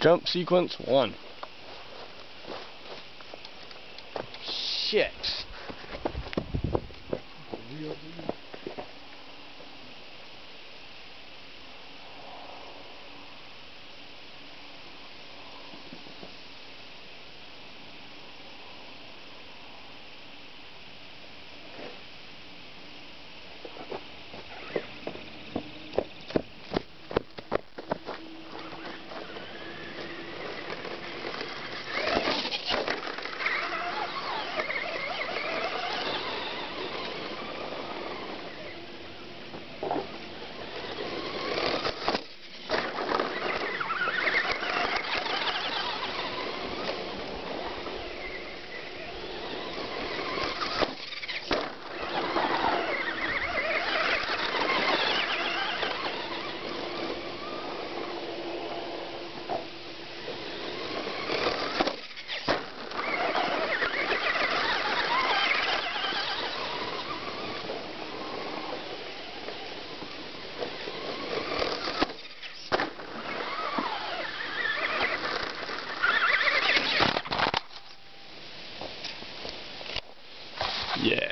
Jump sequence one. Shit. Yeah.